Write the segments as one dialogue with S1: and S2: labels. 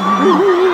S1: Woohoo!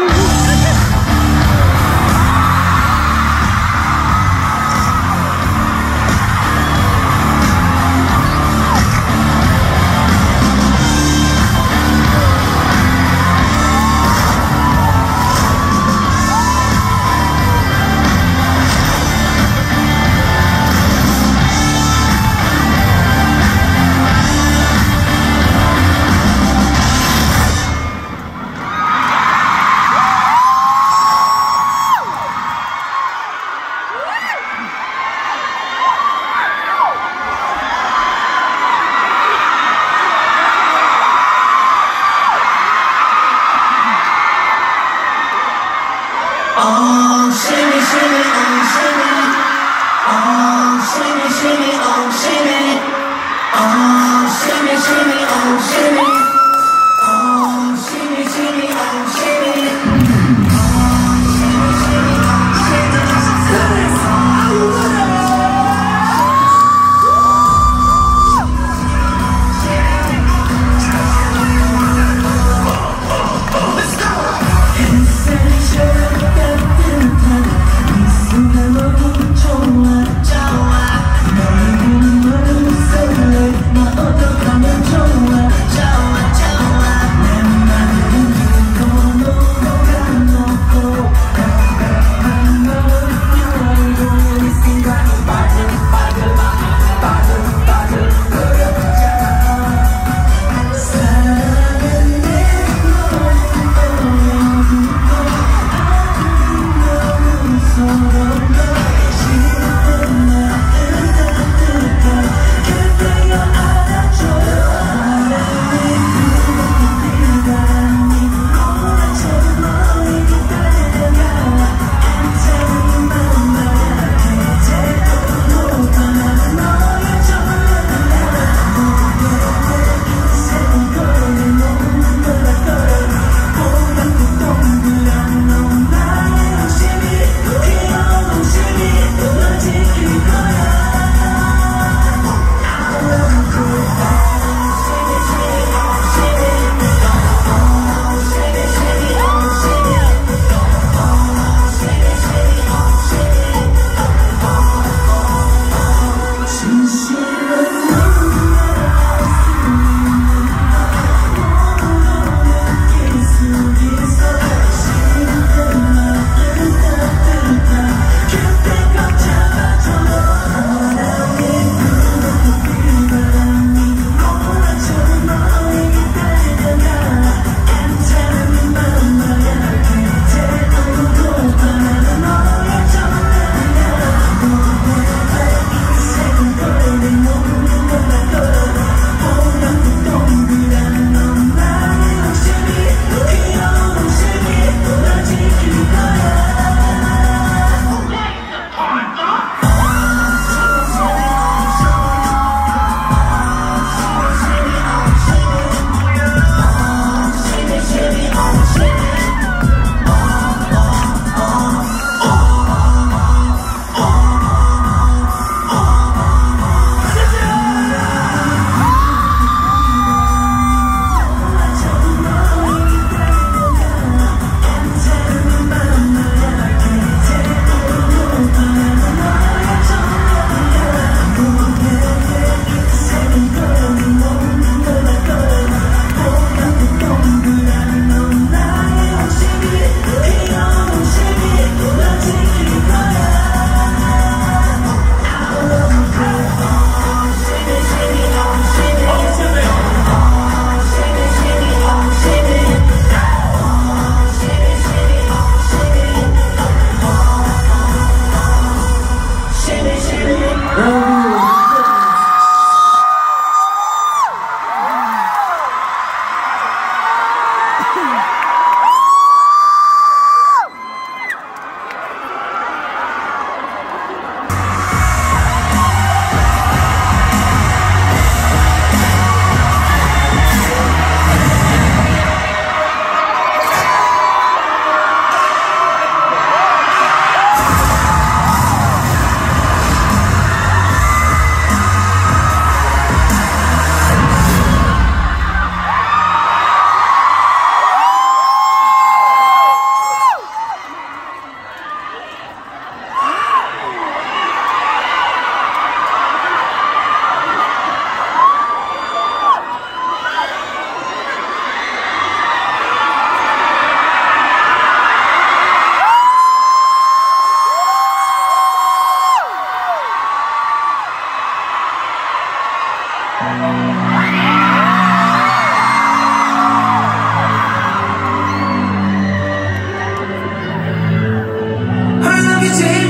S1: you take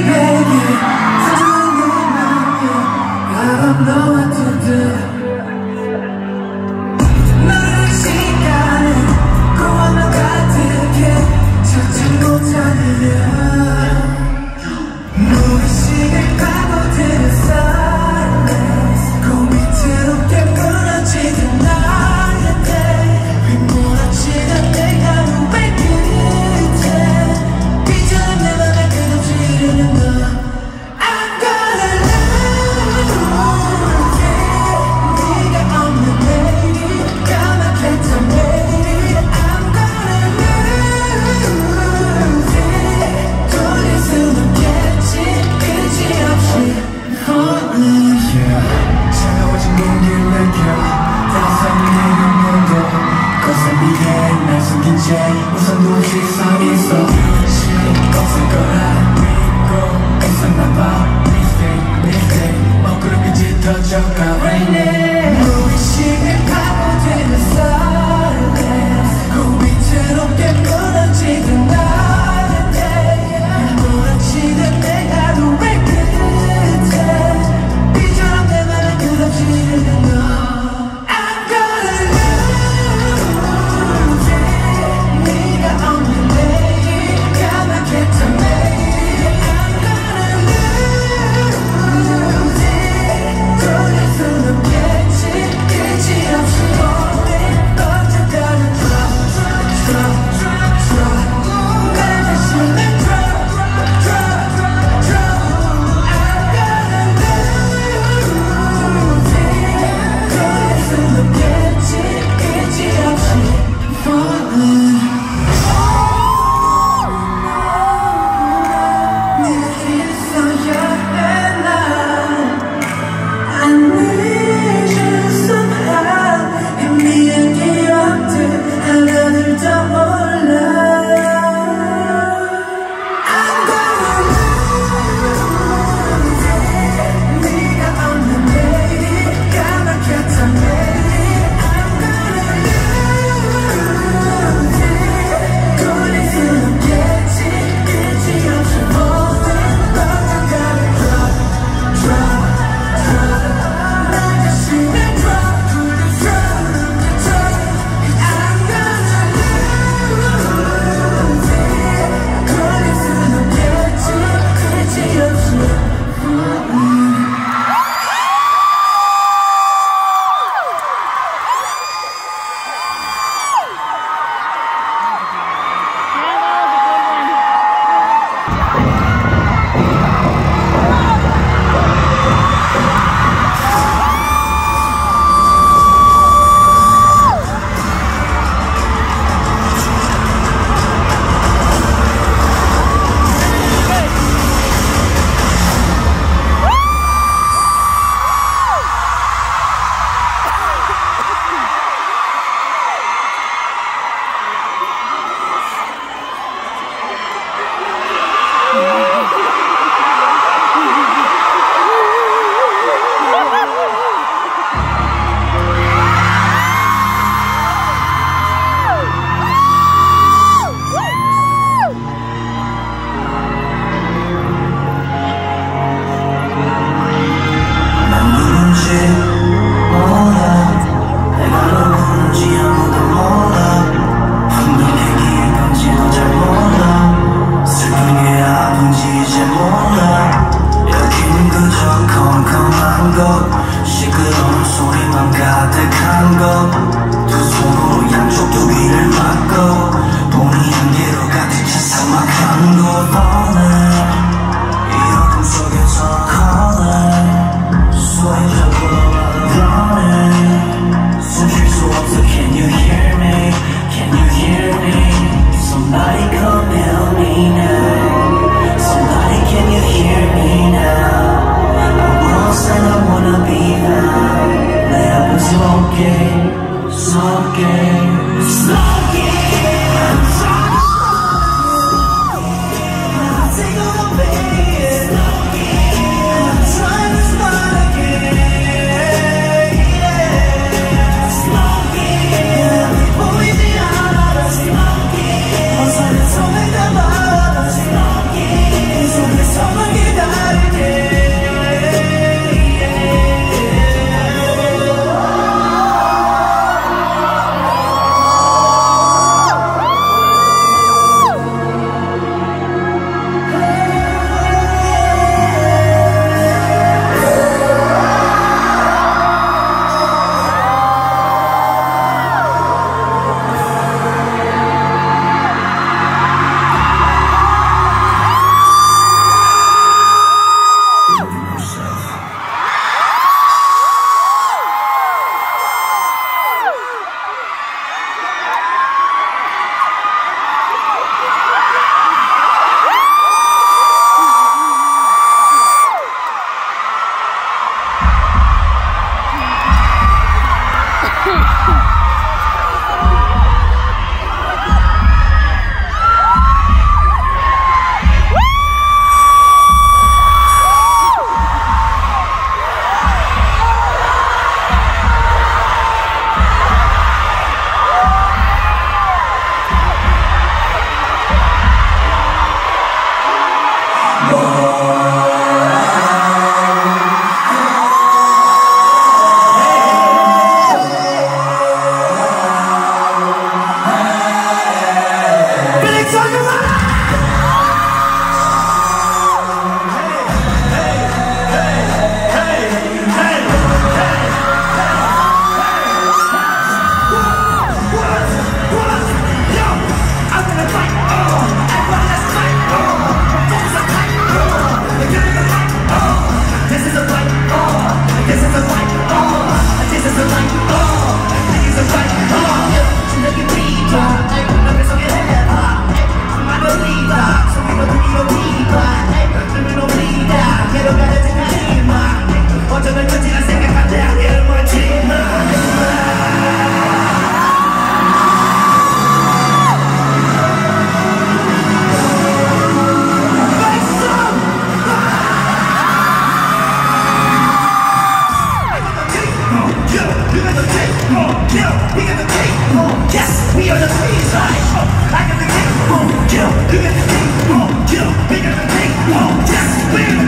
S1: DJ, what's I'm
S2: Six, seven, eight, so Take a
S1: little bit I got the big one, Kill, you got the
S2: thing, won't kill, got the thing,
S1: won't just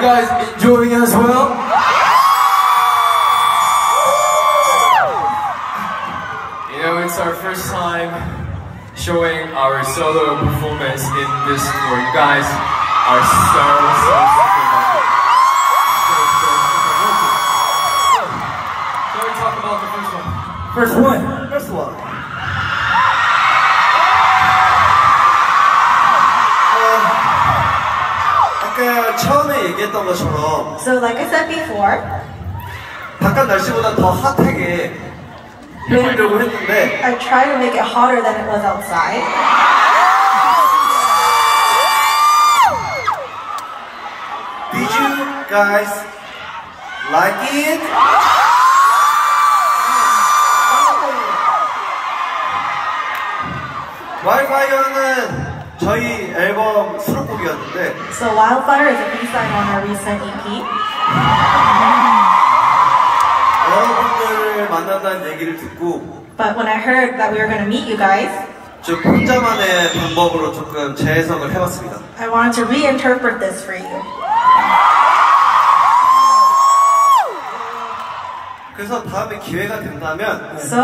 S1: you
S3: guys enjoying as well? You know, it's our first time showing our solo performance in this tour. You guys are so, so lucky. So, lucky. So, talk about the? First one.
S2: First one.
S4: 얘기했던 것처럼
S5: So, like I said before,
S4: 바깥 날씨보다 더 핫하게 해보려고 했는데
S5: I tried to make it hotter than it was outside.
S4: Did you guys like it? 와이파이어는 저희 앨범 수록곡이었는데
S5: So, Wildfire is a B-side on our recent E EP.
S4: 여러분들을 만난다는 얘기를 듣고
S5: But when I heard that we were going to meet you guys,
S4: 좀 혼자만의 방법으로 조금 재해석을 해봤습니다.
S5: I wanted to reinterpret this for you.
S4: 그래서 다음에 기회가 된다면
S5: So,